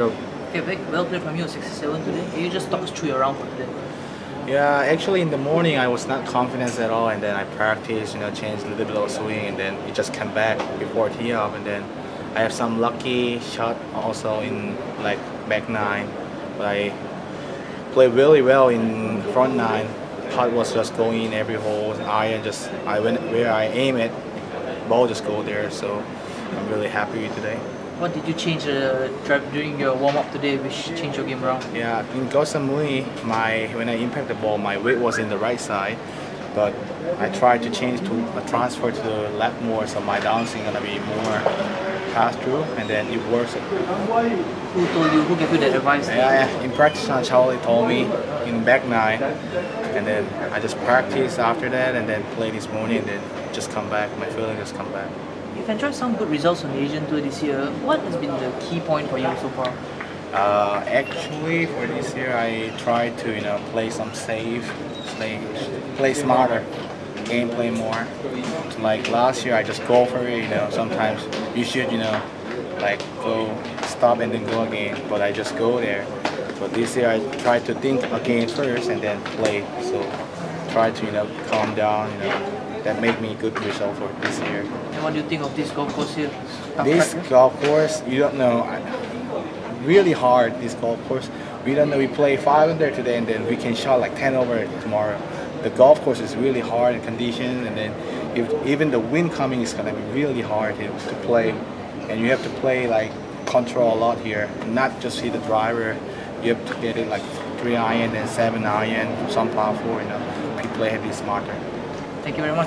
Okay, Baek, well played from you 67 today. Can you just talk us through your round for today? Yeah, actually in the morning I was not confident at all and then I practiced, you know, changed a little bit of swing and then it just came back before tee off and then I have some lucky shot also in like back nine. But I played really well in front nine. Putt was just going in every hole. And iron just I went where I aim it, ball just go there. So I'm really happy today. What did you change uh, during your warm up today, which changed your game around? Yeah, in Gosamui, my when I impact the ball, my weight was in the right side, but I tried to change to a transfer to the left more, so my dancing gonna be more pass through, and then it works. Who told you? Who gave you that advice? Yeah, yeah. in practice, Charlie told me in back nine, and then I just practice after that, and then play this morning, and then just come back. My feeling just come back. You've enjoyed some good results on the Asian Tour this year. What has been the key point for you so far? Uh, actually, for this year, I try to you know play some safe, play play smarter, gameplay more. Like last year, I just go for it. You know, sometimes you should you know like go stop and then go again, but I just go there. But this year, I try to think again first and then play. So try to you know calm down. You know that make me good result for this year. And what do you think of this golf course here? This golf course, you don't know, really hard. This golf course, we don't know. We play five under today, and then we can shot like ten over tomorrow. The golf course is really hard in condition, and then if even the wind coming is gonna be really hard to, to play, and you have to play like control a lot here, not just hit the driver. You have to get it like three iron and seven iron, some power four. You know, we play heavy smarter. Thank you very much.